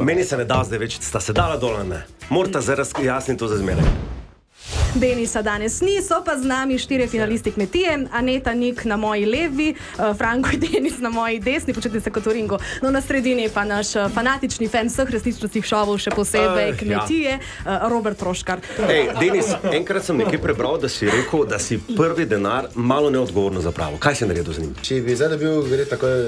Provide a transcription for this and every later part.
Meni se ne da zdaj več, sta se dala dol, ne. Morate zdaj razjasniti to za zmeraj. Denisa danes ni, so pa z nami štiri finalisti kmetije, Aneta Nik na moji levi, eh, Franko in Denis na moji desni, počutite se kot v ringu. No, na sredini pa naš eh, fanatični fan vseh resničnostnih šovov, še posebej ja. kmetije, eh, Robert Troškar. Ej, Denis, enkrat sem nekaj prebral, da si rekel, da si prvi denar malo neodgovorno zapravil. Kaj si naredil z njim? Če bi zdaj bil, gre takoj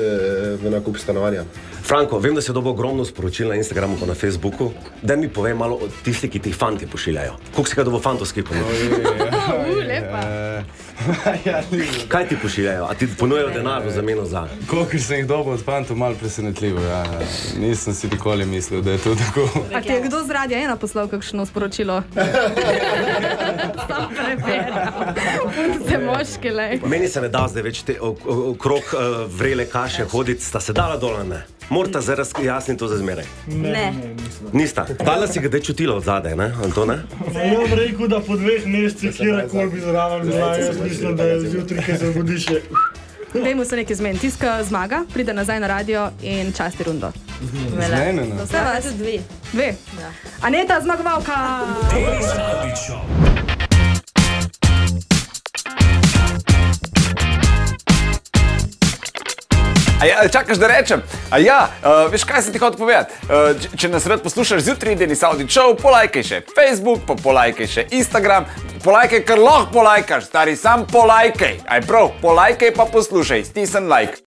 v nakup stanovanja. Franko, vem, da si dobil ogromno sporočil na Instagramu in na Facebooku. Da mi povej malo o tistih, ki ti fanti pošiljajo. Koliko si ga dobil fantovskih Uh, lepa. ja. Kaj ti pošiljajo? A ti ponujajo denar v zameno za? Kolikor sem jih dobil od fantov, malo presenetljivo. Ja. Nisem si nikoli mislil, da je to tako. A ti je kdo z radia ena poslal kakšno sporočilo? Punce moški, le. Meni se ne da zdaj več te okrog uh, vrele kaše hoditi, sta se dala dol, ne. Morate zdaj razjasniti to za zmeraj. Ne. Nista. Dala si ga da čutila od zadaj, ne? Antone? Jaz bom rekel, da po dveh mesecih kjerkoli bi zraven bila, jaz mislim, da je zjutraj, ki se zbudiš, je Dajmo se nekaj zmeniti. Tiska zmaga, pride nazaj na radio in časti rundo. Zmenjeno. Vse vas dve. Dve. Aneta, zmagovalka! Ja, čakaš, da rečem? Ja, uh, veš kaj se ti hoče povedati? Uh, če, če nas rad poslušaš zjutraj, Deni Saudi Show, polajkaj še Facebook, pa polajkaj še Instagram, polajkaj, kar lahko polajkaš, stari sam polajkaj. Aj prav, polajkaj pa poslušaj, stisn like.